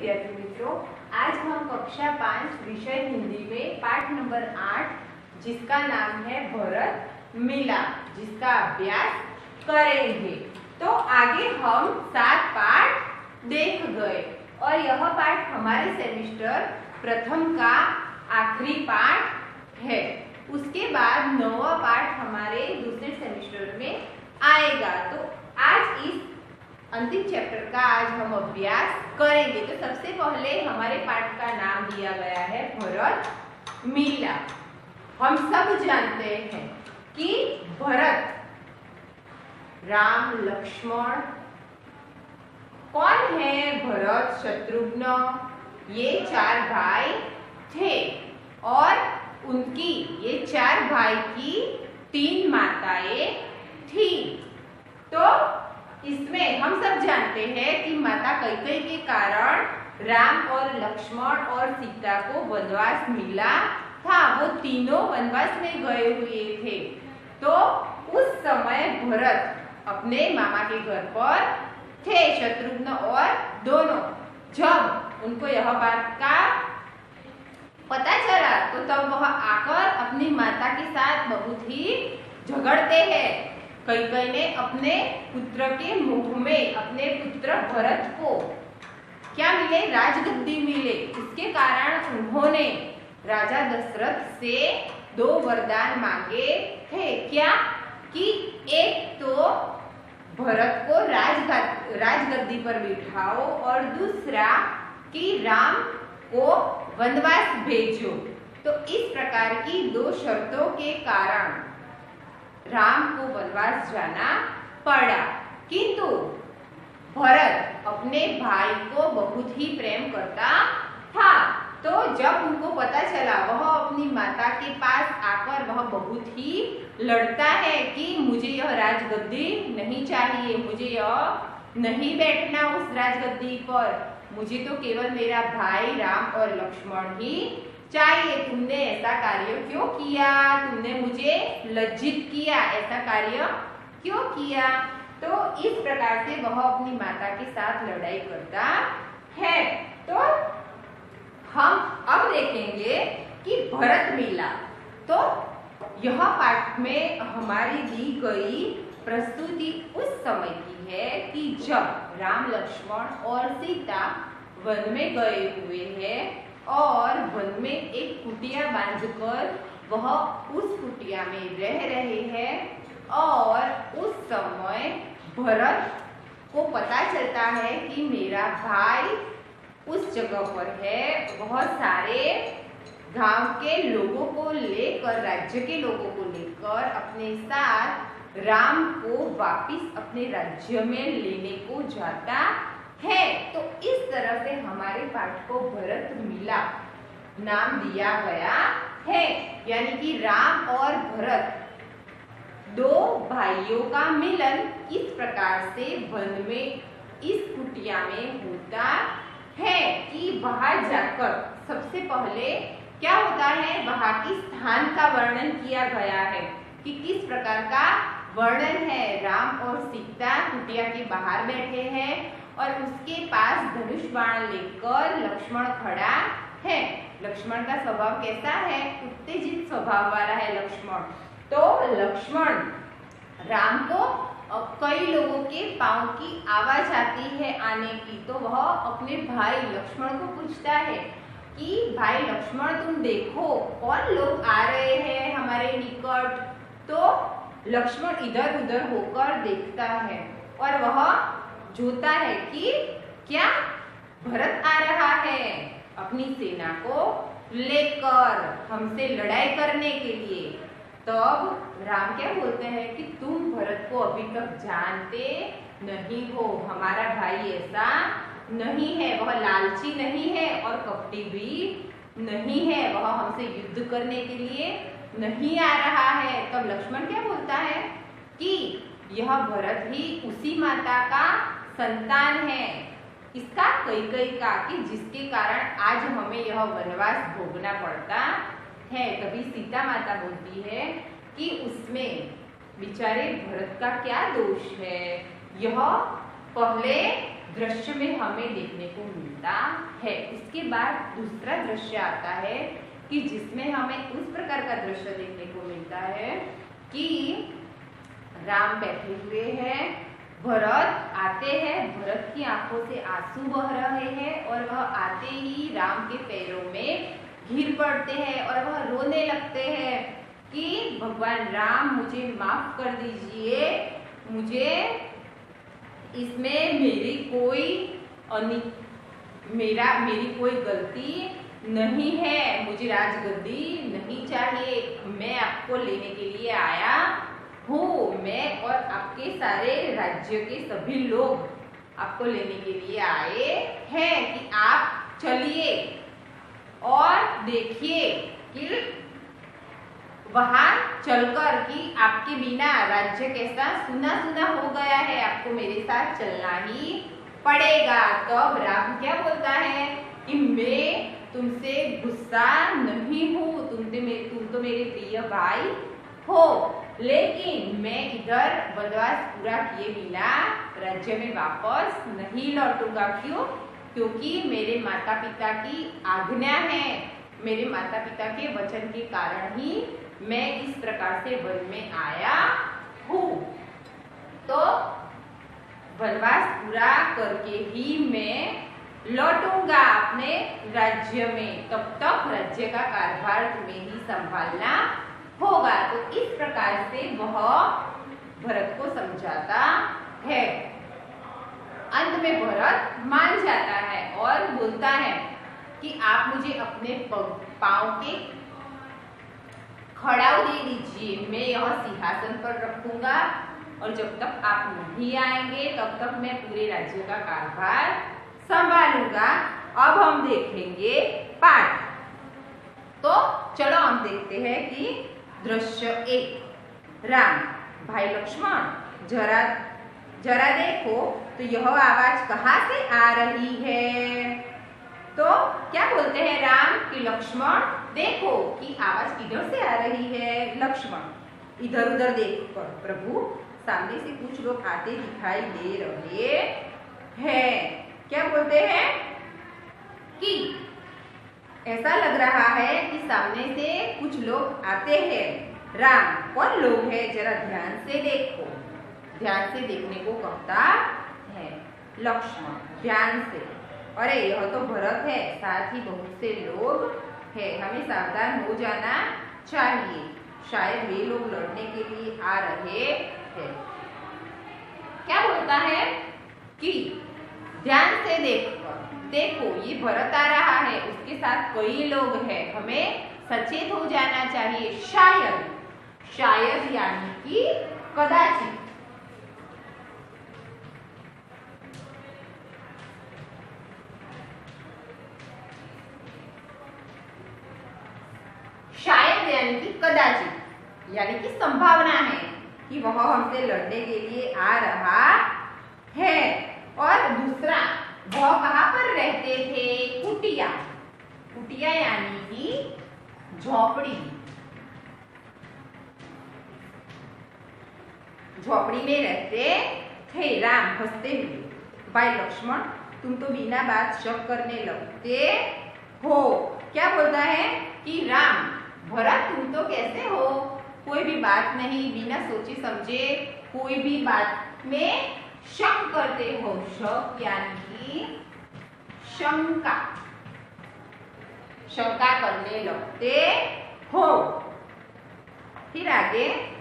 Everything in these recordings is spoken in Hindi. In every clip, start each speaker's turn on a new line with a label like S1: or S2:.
S1: विद्यार्थी मित्रों, आज हम कक्षा पाँच विषय हिंदी में पाठ नंबर आठ, जिसका नाम है भरत मिला, जिसका अभ्यास करेंगे। तो आगे हम सात पाठ देख गए और यह पाठ हमारे सेमिस्टर प्रथम का आखिरी पाठ है। उसके बाद नौवा पाठ हमारे दूसरे सेमिस्टर में आएगा। तो आज इस अंतिम चैप्टर का आज हम अभ्यास करेंगे। तो सबसे पहले हमारे पाठ का नाम दिया गया है भरत मिला। हम सब जानते हैं कि भरत राम, लक्ष्मण, कौन है भरत शत्रुघ्न? ये चार भाई थे और उनकी, ये चार भाई की तीन माताएँ थी। तो इसमें हम सब जानते हैं कि माता कैकई के कारण राम और लक्ष्मण और सीता को वनवास मिला था। वो तीनों वनवास में गए हुए थे। तो उस समय भरत अपने मामा के घर पर थे शत्रुघ्न और दोनों। जब उनको यह बात का पता चला तो तब वह आकर अपनी माता के साथ बहुत ही झगड़ते हैं। कैकई ने अपने पुत्र के मुख में, अपने पुत्र भरत को क्या मिले? राजगद्दी मिले। इसके कारण? उन्होंने राजा दशरथ से दो वरदान मांगे थे। क्या? कि एक तो भरत को राज राजगद्दी पर बिठाओ और दूसरा कि राम को वनवास भेजो। तो इस प्रकार की दो शर्तों के कारण राम को वनवास जाना पड़ा। किंतु भरत अपने भाई को बहुत ही प्रेम करता था। तो जब उनको पता चला, वह अपनी माता के पास आकर वह बहुत ही लड़ता है कि मुझे यह राजगद्दी नहीं चाहिए, मुझे यह नहीं बैठना उस राजगद्दी पर। मुझे तो केवल मेरा भाई राम और लक्ष्मण ही चाहिए, तुमने ऐसा कार्य क्यों किया? तुमने मुझे लज्जित किया, ऐसा कार्य क्यों किया? तो इस प्रकार से वह अपनी माता के साथ लड़ाई करता है। तो हम अब देखेंगे कि भरत मिला तो यह पाठ में हमारी दी गई प्रस्तुति उस समय की है कि जब राम लक्ष्मण और सीता वन में गए हुए हैं और वन में एक कुटिया बांधकर वह उस कुटिया में रह रहे हैं और उस समय भरत को पता चलता है कि मेरा भाई उस जगह पर है। बहुत सारे गाँव के लोगों को लेकर, राज्य के लोगों को लेकर अपने साथ राम को वापिस अपने राज्य में लेने को जाता है। तो इस तरह से हमारे पाठ को भरत मिला। नाम दिया गया है। यानी कि राम और भरत। दो भाइयों का मिलन इस प्रकार से वन में, इस कुटिया में होता है कि बाहर जाकर सबसे पहले क्या होता है? वहाँ की स्थान का वर्णन किया गया है कि किस प्रकार का वर्णन है। राम और सीता कुटिया के बाहर बैठे हैं। और उसके पास धनुष बाण लेकर लक्ष्मण खड़ा है। लक्ष्मण का स्वभाव कैसा है? उत्तेजित स्वभाव वाला है लक्ष्मण। तो लक्ष्मण, राम को कई लोगों के पाँव की आवाज़ आती है आने की। तो वह अपने भाई लक्ष्मण को पूछता है कि, भाई लक्ष्मण, तुम देखो, कौन लोग आ रहे हैं हमारे निकट? तो लक्ष्मण इधर उधर होकर देखता है और वह जोता है कि क्या? भरत आ रहा है। अपनी सेना को लेकर, हमसे लड़ाई करने के लिए। तब तो राम क्या बोलते हैं कि तुम भरत को अभी तक जानते नहीं हो। हमारा भाई ऐसा नहीं है। वह लालची नहीं है और कपटी भी नहीं है। वह हमसे युद्ध करने के लिए नहीं आ रहा है। तब लक्ष्मण क्या बोलता है कि यह भरत ही उसी माता का संतान है। इसका कई कई का कि जिसके कारण आज हमें यह वनवास भोगना पड़ता है। तभी सीता माता बोलती है कि उसमें बेचारे भरत का क्या दोष है? यह पहले दृश्य में हमें देखने को मिलता है। उसके बाद दूसरा दृश्य आता है कि जिसमें हमें उस प्रकार का दृश्य देखने को मिलता है कि राम बैठे हुए हैं भरत आते हैं। भरत की आँखों से आँसू बह रहे हैं और वह आते ही राम के पैरों में घिर पड़ते हैं और वह रोने लगते हैं कि भगवान राम, मुझे माफ़ कर दीजिए। मुझे इसमें मेरी कोई अनि, मेरा, मेरी कोई गलती नहीं है। मुझे राजगद्दी नहीं चाहिए। मैं आपको लेने के लिए आया हूँ। मैं और सारे राज्य के सभी लोग आपको लेने के लिए आए हैं कि आप चलिए और देखिए कि वहाँ चलकर कि आपके बिना राज्य कैसा सुना सुना हो गया है। आपको मेरे साथ चलना ही पड़ेगा। तो राम क्या बोलता है? कि मैं तुमसे गुस्सा नहीं हूँ। तुम तुम तो मेरे प्रिय भाई हो। लेकिन मैं इधर वनवास पूरा किए बिना राज्य में वापस नहीं लौटूँगा। क्यों? क्योंकि मेरे माता पिता की आज्ञा है। मेरे माता पिता के वचन के कारण ही मैं इस प्रकार से वन में आया हूँ। तो वनवास पूरा करके ही मैं लौटूँगा अपने राज्य में। तब तक राज्य का कारभार तुम्हें ही संभालना होगा। तो इस प्रकार से वह भरत को समझाता है। अंत में भरत मान जाता है और बोलता है कि आप मुझे अपने पाँव के खड़ाव दे दीजिए। मैं यह सिंहासन पर रखूँगा और जब तक आप नहीं आएँगे, तब तक मैं पूरे राज्य का कारभार संभालूँगा। अब हम देखेंगे पाठ। तो चलो हम देखते हैं कि दृश्य एक राम भाई लक्ष्मण जरा जरा देखो तो यह आवाज़ कहाँ से आ रही है तो क्या बोलते हैं राम कि लक्ष्मण देखो कि आवाज़ किधर से आ रही है लक्ष्मण इधर उधर देख कर प्रभु सामने से कुछ लोग आते दिखाई दे रहे हैं क्या बोलते हैं कि ऐसा लग रहा है कि सामने से कुछ लोग आते हैं। राम, कौन लोग है? जरा ध्यान से देखो। ध्यान से देखने को कहता है लक्ष्मण, ध्यान से। अरे, यह तो भरत है। साथ ही बहुत से लोग है। हमें सावधान हो जाना चाहिए। शायद वे लोग लड़ने के लिए आ रहे हैं। क्या बोलता है कि ध्यान से देखो देखो ये भरत आ रहा है, उसके साथ कई लोग हैं। हमें सचेत हो जाना चाहिए। शायद शायद यानी कि कदाचित। शायद यानी कि कदाचित, यानी कि संभावना है कि वह हमसे लड़ने के लिए आ रहा है। और दूसरा वह कहाँ पर रहते थे कुटिया। कुटिया यानी कि झोपड़ी। झोपड़ी में रहते थे राम, हँसते हुए। भाई लक्ष्मण, तुम तो बिना बात शक करने लगते हो। क्या बोलता है कि राम भरत तुम तो कैसे हो? कोई भी बात नहीं, बिना सोचे समझे कोई भी बात में शक करते हो शक यानी शंका। शंका करने लगते हो। फिर आगे,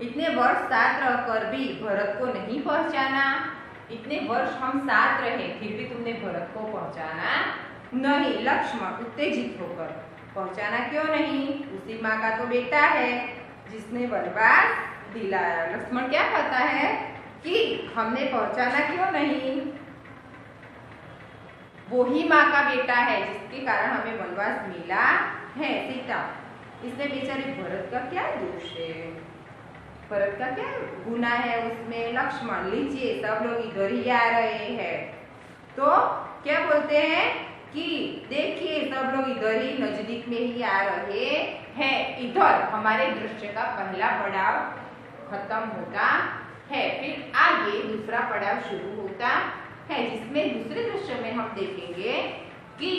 S1: इतने वर्ष साथ रहकर भी भरत को नहीं पहचाना। इतने वर्ष हम साथ रहे, फिर भी तुमने भरत को पहचाना नहीं। लक्ष्मण उत्तेजित होकर, पहचाना क्यों नहीं? उसी माँ का तो बेटा है, जिसने वनवास दिलाया। लक्ष्मण क्या कहता है? कि हमने पहुंचाना क्यों नहीं? वो ही माँ का बेटा है, जिसके कारण हमें वनवास मिला है, सीता। इसमें बेचारे भरत का क्या दोष है? भरत का क्या गुना है उसमें? लक्ष्मण, लीजिए, सब लोग इधर ही आ रहे हैं। तो क्या बोलते हैं कि देखिए, सब लोग इधर ही नज़दीक में ही आ रहे हैं। इधर हमारे दृश्य का पहला पड़ाव खत्म होता है। फिर आगे दूसरा पड़ाव शुरू होता है, जिसमें दूसरे दृश्य में हम देखेंगे कि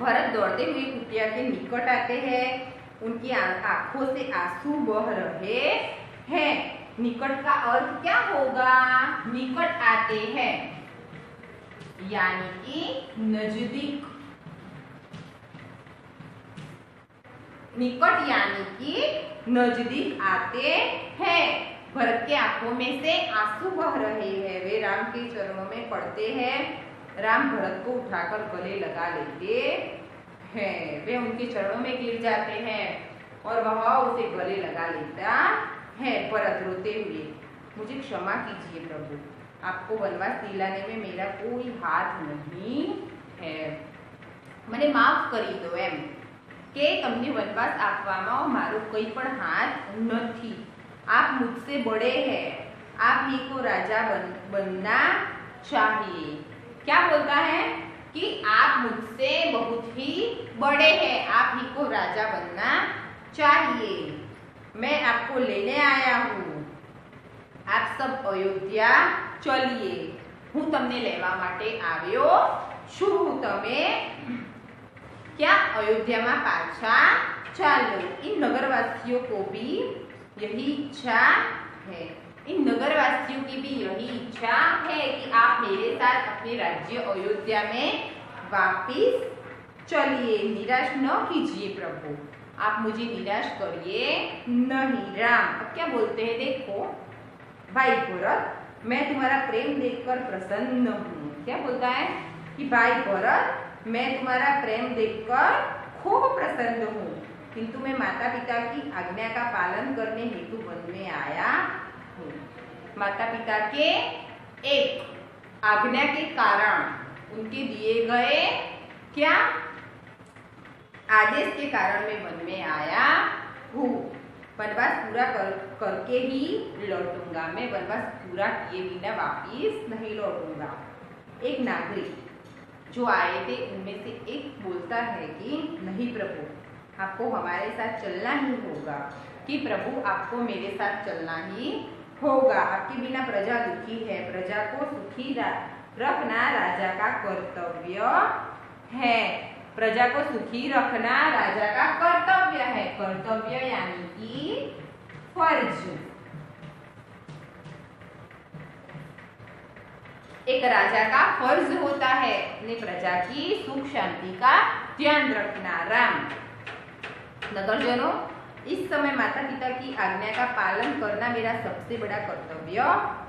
S1: भरत दौड़ते हुए कुटिया के निकट आते हैं। उनकी आँखों से आँसू बह रहे हैं। निकट का अर्थ क्या होगा? निकट आते हैं। यानी कि नज़दीक। निकट यानी कि नज़दीक आते हैं। भरत के आंखों में से आंसू बह रहे हैं वे राम के चरणों में पड़ते हैं राम भरत को उठाकर गले लगा लेते हैं वे उनके चरणों में गिर जाते हैं और वह उसे गले लगा लेता है भरत रोते हुए मुझे क्षमा कीजिए प्रभु आपको वनवास दिलाने में मेरा कोई हाथ नहीं है મને માફ કરી દો એમ કે તમને વનવાસ આપવામાં મારો કંઈ પણ હાથ નથી आप मुझसे बड़े हैं आप ही को राजा बन बनना चाहिए क्या बोलता है कि आप मुझसे बहुत ही बड़े हैं आप ही को राजा बनना चाहिए मैं आपको लेने आया हूँ આપ સબ અયોધ્યા ચલીએ હું તમને લેવા માટે આવ્યો છું તમે क्या अयोध्या में पाछा चालो इन नगरवासियों को भी यही इच्छा है। इन नगर वासियों की भी यही इच्छा है कि आप मेरे साथ अपने राज्य अयोध्या में वापिस चलिए। निराश न कीजिए प्रभु। आप मुझे निराश करिए नहीं, राम। अब क्या बोलते हैं, देखो। भाई भरत मैं तुम्हारा प्रेम देखकर प्रसन्न हूँ। क्या बोलता है? कि भाई भरत मैं तुम्हारा प्रेम देखकर खूब प्रसन्न हूँ। किंतु मैं माता पिता की आज्ञा का पालन करने हेतु वन में आया हूँ। माता पिता के एक, आज्ञा के कारण उनके दिए गए क्या? आदेश के कारण मैं वन में आया हूँ। वनवास पूरा कर, करके ही लौटूँगा। मैं वनवास पूरा किए बिना वापिस नहीं लौटूँगा। एक नागरिक जो आए थे, उनमें से एक बोलता है कि, नहीं प्रभु आपको हमारे साथ चलना ही होगा, कि प्रभु आपको मेरे साथ चलना ही होगा। आपके बिना प्रजा दुखी है, प्रजा को सुखी रखना राजा का कर्तव्य है। प्रजा को सुखी रखना राजा का कर्तव्य है। कर्तव्य यानी कि फ़र्ज़। एक राजा का फ़र्ज़ होता है, अपने प्रजा की सुख शांति का ध्यान रखना। राम। नगरजनों इस समय माता पिता की आज्ञा का पालन करना मेरा सबसे बड़ा कर्तव्य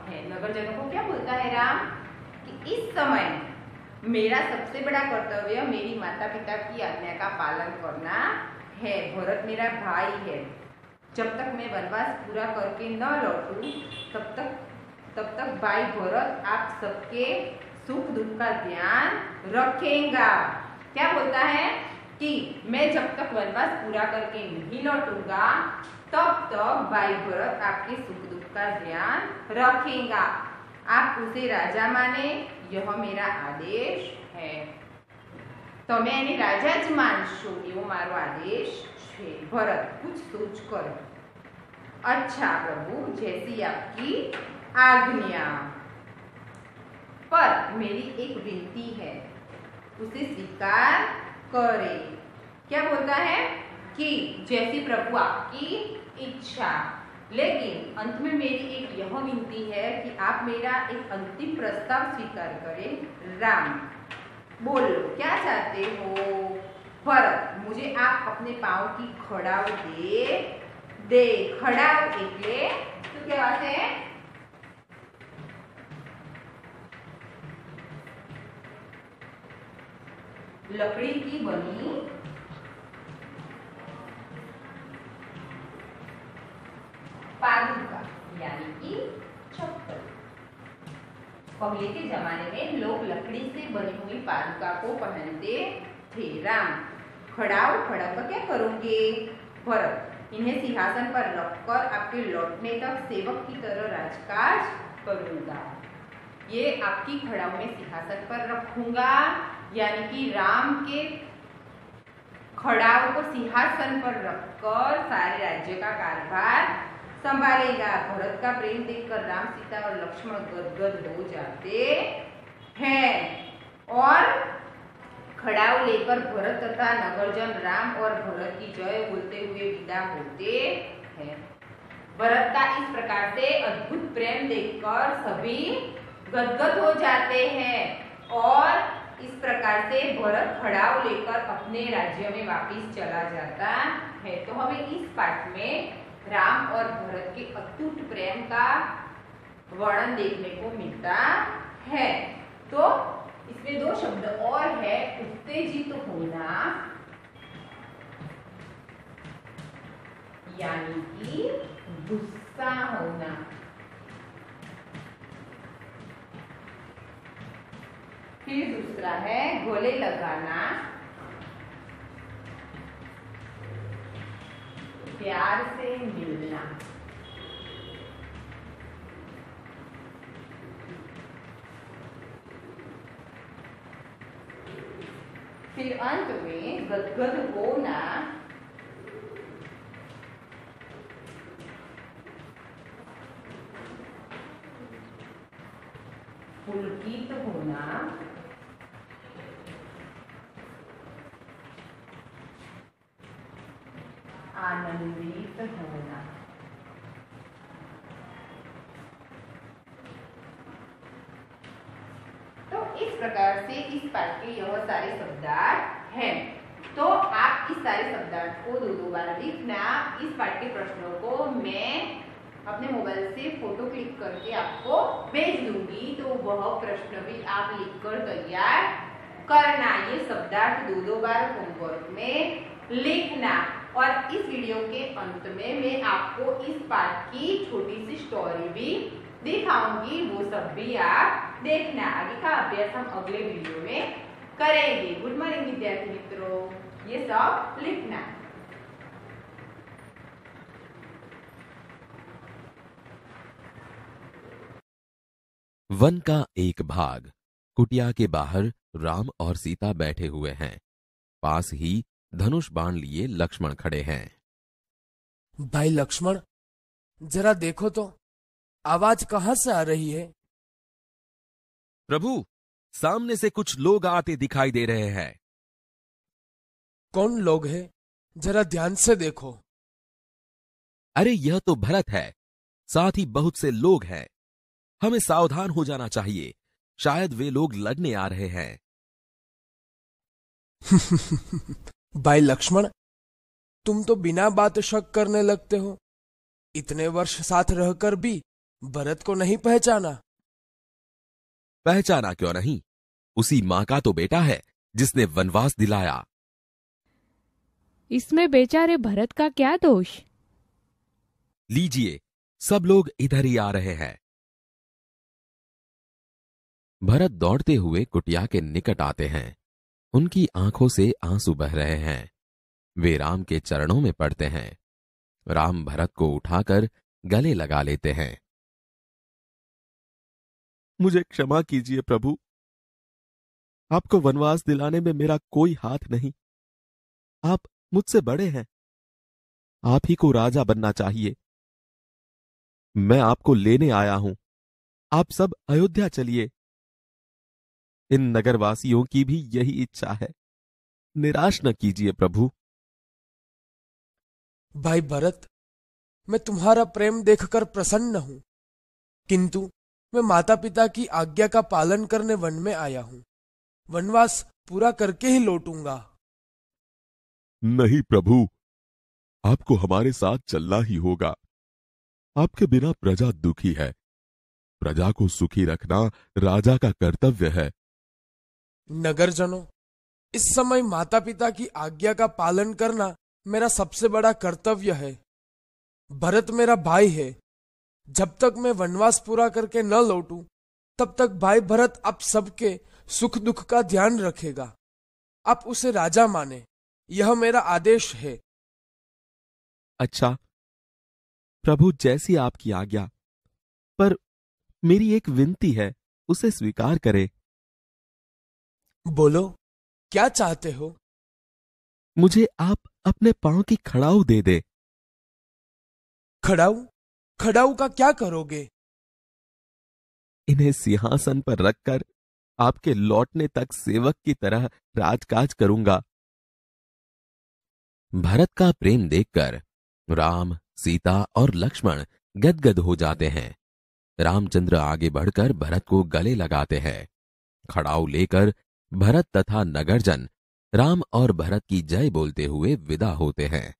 S1: है। नगरजनों को क्या बोलता है राम? कि इस समय मेरा सबसे बड़ा कर्तव्य मेरी माता पिता की आज्ञा का पालन करना है। भरत मेरा भाई है। जब तक मैं वनवास पूरा करके न लौटूं, तब तक तब तक भाई भरत, आप सबके सुख दुख का ध्यान रखेगा। क्या बोलता है? कि मैं जब तक वनवास पूरा करके नहीं लौटूंगा तब तक भाई भरत आपके सुख दुख का ध्यान रखेगा आप उसे राजा माने यह मेरा आदेश है તમે એને રાજા જ માનશો એવો મારો આદેશ છે ભરત कुछ सोच कर अच्छा प्रभु जैसी आपकी आज्ञा पर मेरी एक विनती है उसे स्वीकार करे क्या बोलता है कि जैसी प्रभु आपकी इच्छा लेकिन अंत में मेरी एक यह विनती है कि आप मेरा एक अंतिम प्रस्ताव स्वीकार करें राम बोलो क्या चाहते हो भरत मुझे आप अपने पाँव की खड़ाव दे दे खड़ाव એટલે શું કહેવાશે लकड़ी की बनी पादुका, यानी कि चप्पल। पहले के जमाने में लोग लकड़ी से बनी हुई पादुका को पहनते थे। राम, खड़ाओ खड़ा कर क्या करोगे? भरत, इन्हें सिंहासन पर रखकर आपके लौटने तक सेवक की तरह राजकाज करूँगा। ये आपकी खड़ाओ में सिंहासन पर रखूँगा। यानी कि राम के खड़ाओ को सिंहासन पर रखकर सारे राज्य का कारभार संभालेगा। भरत का प्रेम देखकर राम, सीता और लक्ष्मण गदगद हो जाते हैं। और खड़ाव लेकर भरत तथा नगरजन राम और भरत की जय बोलते हुए विदा होते हैं। भरत का इस प्रकार से अद्भुत प्रेम देखकर सभी गदगद हो जाते हैं और प्रकार से भरत खड़ाव लेकर अपने राज्य में वापस चला जाता है तो हमें इस पाठ में राम और भरत के अटूट प्रेम का वर्णन देखने को मिलता है तो इसमें दो शब्द और है उत्तेजित होना यानी कि गुस्सा होना फिर दूसरा है गोले लगाना। प्यार से मिलना। फिर अंत में गदगद होना। पुलकित होना। होना तो इस प्रकार से इस पाठ के यह सारे शब्दार्थ हैं। तो आप इस सारे शब्दार्थ को दो दो बार लिखना इस पाठ के प्रश्नों को मैं अपने मोबाइल से फ़ोटो क्लिक करके आपको भेज दूँगी। तो वह प्रश्न भी आप लिखकर तैयार करना। ये शब्दार्थ दो दो बार होमवर्क में लिखना। और इस वीडियो के अंत में मैं आपको इस पाठ की छोटी सी स्टोरी भी दिखाऊँगी, वो सब भी आप देखना। आगे का अभ्यास हम अगले वीडियो में करेंगे। गुड मॉर्निंग विद्यार्थी मित्रों। ये सब लिखना।
S2: वन का एक भाग। कुटिया के बाहर राम और सीता बैठे हुए हैं। पास ही धनुष बाण लिए लक्ष्मण खड़े हैं।
S3: भाई लक्ष्मण जरा देखो तो आवाज़ कहाँ से आ रही है?
S2: प्रभु सामने से कुछ लोग आते दिखाई दे रहे हैं।
S3: कौन लोग हैं? जरा ध्यान से देखो।
S2: अरे यह तो भरत है। साथ ही बहुत से लोग हैं। हमें सावधान हो जाना चाहिए। शायद वे लोग लड़ने आ रहे हैं।
S3: भाई लक्ष्मण तुम तो बिना बात शक करने लगते हो। इतने वर्ष साथ रहकर भी भरत को नहीं पहचाना।
S2: पहचाना क्यों नहीं? उसी माँ का तो बेटा है जिसने वनवास दिलाया।
S4: इसमें बेचारे भरत का क्या दोष?
S2: लीजिए सब लोग इधर ही आ रहे हैं। भरत दौड़ते हुए कुटिया के निकट आते हैं। उनकी आँखों से आँसू बह रहे हैं। वे राम के चरणों में पड़ते हैं। राम भरत को उठाकर गले लगा लेते हैं। मुझे क्षमा कीजिए प्रभु। आपको वनवास दिलाने में मेरा कोई हाथ नहीं। आप मुझसे बड़े हैं। आप ही को राजा बनना चाहिए। मैं आपको लेने आया हूँ। आप सब अयोध्या चलिए। इन नगरवासियों की भी यही इच्छा है। निराश न कीजिए प्रभु।
S3: भाई भरत मैं तुम्हारा प्रेम देखकर प्रसन्न हूँ। किंतु मैं माता पिता की आज्ञा का पालन करने वन में आया हूँ। वनवास पूरा करके ही लौटूँगा।
S2: नहीं प्रभु आपको हमारे साथ चलना ही होगा। आपके बिना प्रजा दुखी है। प्रजा को सुखी रखना राजा का कर्तव्य है।
S3: नगरजनों, इस समय माता पिता की आज्ञा का पालन करना मेरा सबसे बड़ा कर्तव्य है। भरत मेरा भाई है। जब तक मैं वनवास पूरा करके न लौटूं, तब तक भाई भरत आप सबके सुख दुख का ध्यान रखेगा। आप उसे राजा माने। यह मेरा आदेश है।
S2: अच्छा प्रभु जैसी आपकी आज्ञा, पर मेरी एक विनती है, उसे स्वीकार करें।
S3: बोलो क्या चाहते हो?
S2: मुझे आप अपने पाँव की खड़ाऊ दे दे।
S3: खड़ाऊ? खड़ाऊ का क्या करोगे?
S2: इन्हें सिंहासन पर रखकर आपके लौटने तक सेवक की तरह राजकाज करूँगा। भरत का प्रेम देखकर राम सीता और लक्ष्मण गदगद हो जाते हैं। रामचंद्र आगे बढ़कर भरत को गले लगाते हैं। खड़ाऊ लेकर भरत तथा नगरजन राम और भरत की जय बोलते हुए विदा होते हैं।